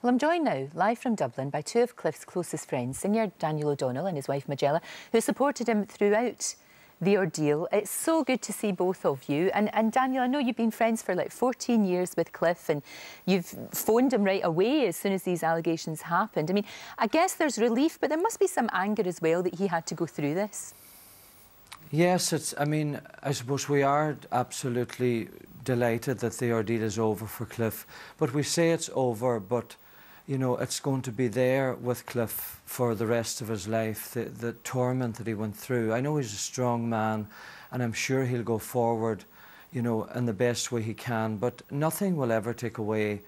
Well, I'm joined now, live from Dublin, by two of Cliff's closest friends, singer Daniel O'Donnell and his wife Majella, who supported him throughout the ordeal. It's so good to see both of you. And, and Daniel, I know you've been friends for like 14 years with Cliff and you've phoned him right away as soon as these allegations happened. I mean, I guess there's relief, but there must be some anger as well that he had to go through this. Yes, it's. I mean, I suppose we are absolutely delighted that the ordeal is over for Cliff. But we say it's over, but you know, it's going to be there with Cliff for the rest of his life, the, the torment that he went through. I know he's a strong man, and I'm sure he'll go forward, you know, in the best way he can, but nothing will ever take away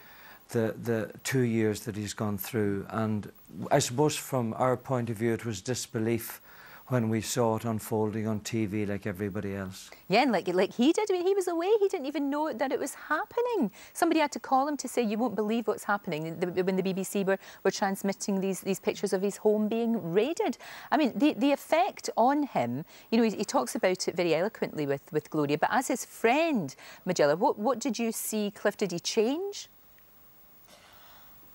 the, the two years that he's gone through. And I suppose from our point of view, it was disbelief when we saw it unfolding on TV like everybody else. Yeah, and like, like he did. I mean, he was away. He didn't even know that it was happening. Somebody had to call him to say, you won't believe what's happening, when the BBC were, were transmitting these, these pictures of his home being raided. I mean, the, the effect on him, you know, he, he talks about it very eloquently with, with Gloria, but as his friend, Majella, what, what did you see? Cliff, did he change?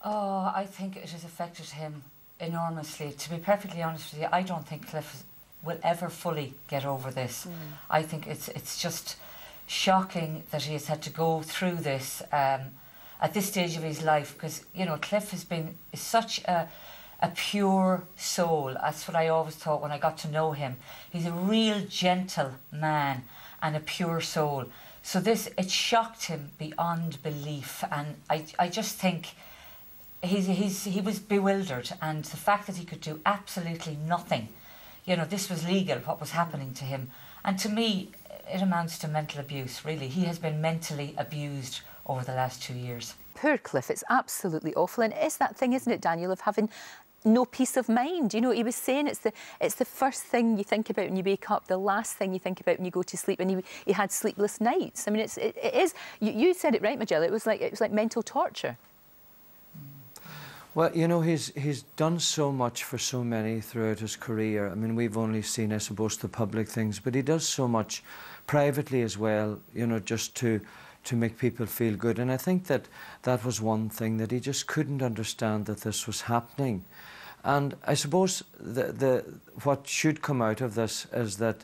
Oh, I think it has affected him enormously. To be perfectly honest with you, I don't think Cliff will ever fully get over this. Mm. I think it's it's just shocking that he has had to go through this um, at this stage of his life because you know Cliff has been is such a a pure soul. That's what I always thought when I got to know him. He's a real gentle man and a pure soul. So this it shocked him beyond belief, and I I just think he's, he's, he was bewildered, and the fact that he could do absolutely nothing, you know, this was legal, what was happening to him. And to me, it amounts to mental abuse, really. He has been mentally abused over the last two years. Poor Cliff, it's absolutely awful. And it's that thing, isn't it, Daniel, of having no peace of mind. You know, he was saying it's the it's the first thing you think about when you wake up, the last thing you think about when you go to sleep. And he, he had sleepless nights. I mean, it's it, it is. You, you said it right, Majella. It was like it was like mental torture. Well, you know, he's he's done so much for so many throughout his career. I mean, we've only seen, I suppose, the public things, but he does so much privately as well. You know, just to to make people feel good. And I think that that was one thing that he just couldn't understand that this was happening. And I suppose the the what should come out of this is that,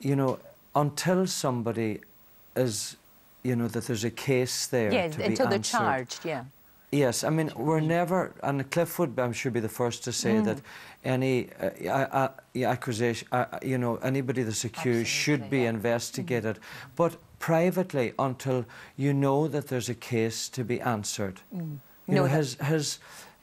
you know, until somebody is, you know, that there's a case there. Yeah, until they're charged. Yeah Yes, I mean, we're never, and Cliff would, I'm sure, be the first to say mm. that any uh, uh, accusation, uh, you know, anybody that's accused Absolutely, should be yeah. investigated. Mm. But privately, until you know that there's a case to be answered. Mm. You no, know, his, his,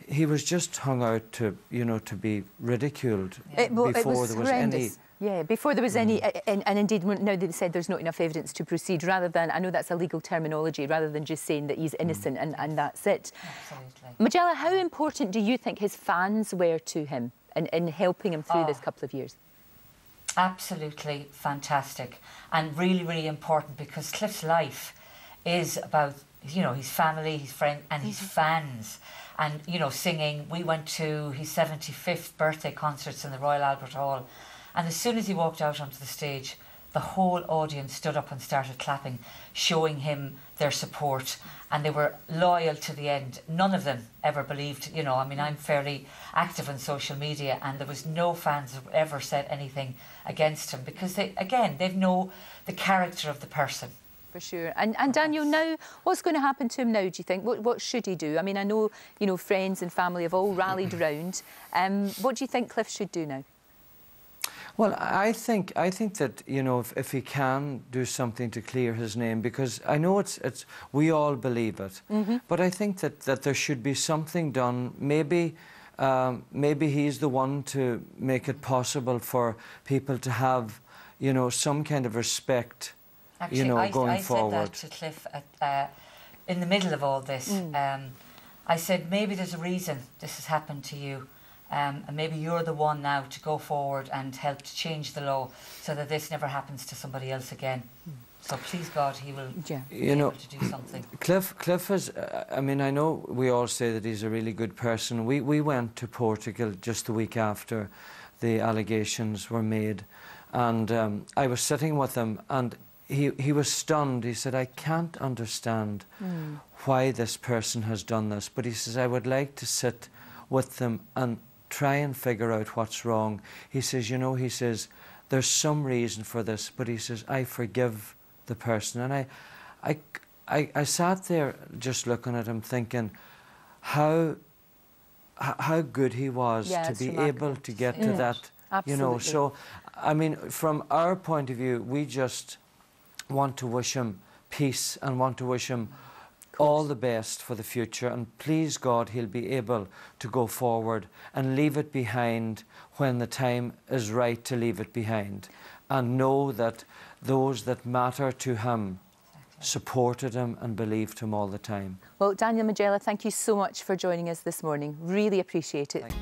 he was just hung out to, you know, to be ridiculed yeah. it, before there was any yeah, before there was mm. any, and, and, indeed now they said there's not enough evidence to proceed, rather than, I know that's a legal terminology, rather than just saying that he's mm. innocent mm. and, and that's it. Absolutely. Majella, how important do you think his fans were to him in, in helping him through oh. this couple of years? Absolutely fantastic and really, really important because Cliff's life is about, you know, his family, his friends and his mm-hmm. fans and you know singing we went to his 75th birthday concerts in the Royal Albert Hall and as soon as he walked out onto the stage, the whole audience stood up and started clapping, showing him their support, and they were loyal to the end. None of them ever believed, you know, I mean, I'm fairly active on social media, and there was no fans who ever said anything against him because they, again, they know the character of the person. For sure. And, and Daniel, now, what's going to happen to him now, do you think? What, what should he do? I mean, I know, you know, friends and family have all rallied round. Um, what do you think Cliff should do now? Well, I think I think that you know if, if he can do something to clear his name, because I know it's it's we all believe it, mm -hmm. but I think that that there should be something done. Maybe. Um, maybe he's the one to make it possible for people to have, you know, some kind of respect, Actually, you know, I, going I forward. I said that to Cliff at, uh, in the middle of all this. Mm. Um, I said maybe there's a reason this has happened to you. Um, and maybe you're the one now to go forward and help to change the law so that this never happens to somebody else again. So please God, he will yeah. you know, to do something. Cliff, Cliff is, uh, I mean, I know we all say that he's a really good person. We, we went to Portugal just the week after the allegations were made. And um, I was sitting with him and he, he was stunned. He said, I can't understand Mm. why this person has done this. But he says, I would like to sit with them and try and figure out what's wrong. He says, You know, he says, there's some reason for this, but he says, I forgive the person. And I, I, I, I sat there just looking at him thinking how, how good he was Yeah, to be remarkable able to get to it. that. You know, so, I mean, from our point of view, we just want to wish him peace and want to wish him all the best for the future. And please God, he'll be able to go forward and leave it behind when the time is right to leave it behind. And know that those that matter to him supported him and believed him all the time. Well, Daniel Majella, thank you so much for joining us this morning. Really appreciate it.